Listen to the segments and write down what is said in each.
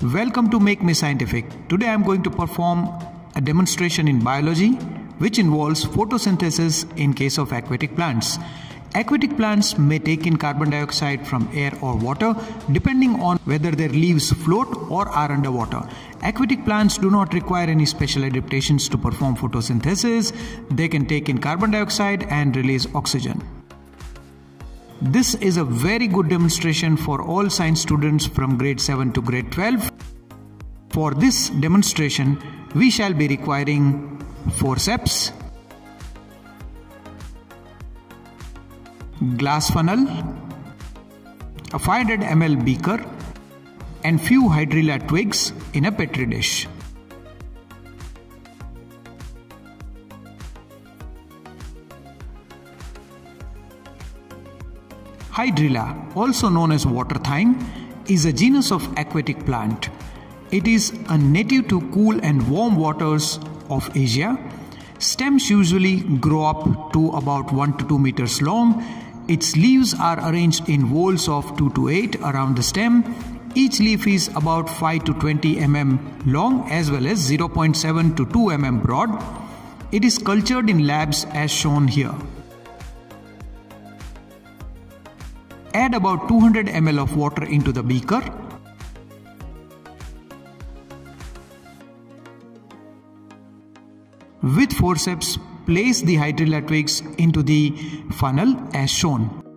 Welcome to Make Me Scientific. Today I am going to perform a demonstration in biology which involves photosynthesis in case of aquatic plants. Aquatic plants may take in carbon dioxide from air or water depending on whether their leaves float or are underwater. Aquatic plants do not require any special adaptations to perform photosynthesis. They can take in carbon dioxide and release oxygen. This is a very good demonstration for all science students from grade 7 to grade 12. For this demonstration, we shall be requiring forceps, glass funnel, a 500 ml beaker and few hydrilla twigs in a petri dish. Hydrilla, also known as water thyme, is a genus of aquatic plant. It is a native to cool and warm waters of Asia. Stems usually grow up to about 1 to 2 meters long. Its leaves are arranged in whorls of 2 to 8 around the stem. Each leaf is about 5 to 20 mm long as well as 0.7 to 2 mm broad. It is cultured in labs as shown here. Add about 200 ml of water into the beaker. With forceps, place the hydrilla twigs into the funnel as shown.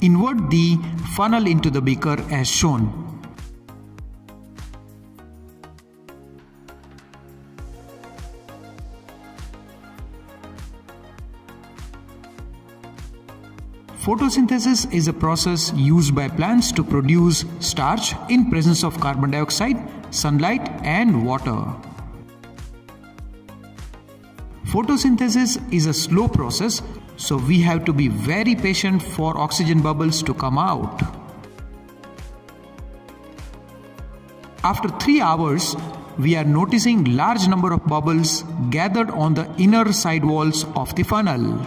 Invert the funnel into the beaker as shown. Photosynthesis is a process used by plants to produce starch in presence of carbon dioxide, sunlight and water. Photosynthesis is a slow process so we have to be very patient for oxygen bubbles to come out. After 3 hours, we are noticing large number of bubbles gathered on the inner side walls of the funnel.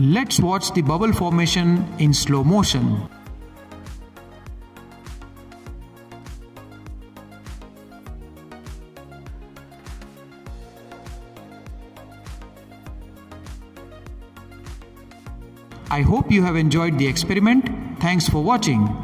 Let's watch the bubble formation in slow motion. I hope you have enjoyed the experiment. Thanks for watching.